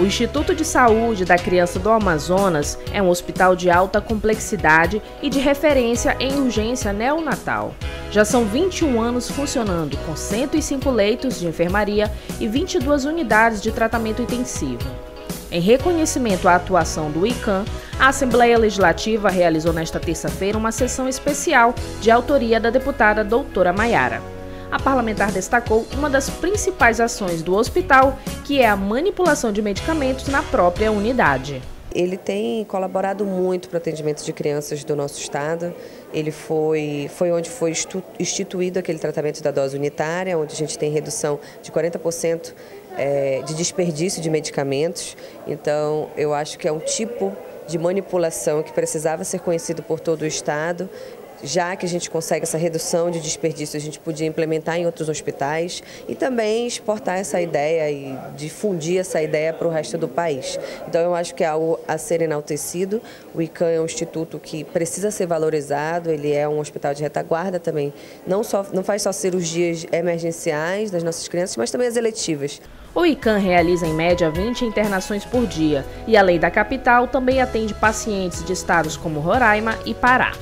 O Instituto de Saúde da Criança do Amazonas é um hospital de alta complexidade e de referência em urgência neonatal. Já são 21 anos funcionando, com 105 leitos de enfermaria e 22 unidades de tratamento intensivo. Em reconhecimento à atuação do ICAM, a Assembleia Legislativa realizou nesta terça-feira uma sessão especial de autoria da deputada doutora Maiara a parlamentar destacou uma das principais ações do hospital, que é a manipulação de medicamentos na própria unidade. Ele tem colaborado muito para o atendimento de crianças do nosso estado. Ele foi, foi onde foi instituído aquele tratamento da dose unitária, onde a gente tem redução de 40% é, de desperdício de medicamentos. Então, eu acho que é um tipo de manipulação que precisava ser conhecido por todo o estado já que a gente consegue essa redução de desperdício, a gente podia implementar em outros hospitais e também exportar essa ideia e difundir essa ideia para o resto do país. Então eu acho que é algo a ser enaltecido. O ICAM é um instituto que precisa ser valorizado, ele é um hospital de retaguarda também, não, só, não faz só cirurgias emergenciais das nossas crianças, mas também as eletivas. O ICAM realiza em média 20 internações por dia e a lei da capital também atende pacientes de estados como Roraima e Pará.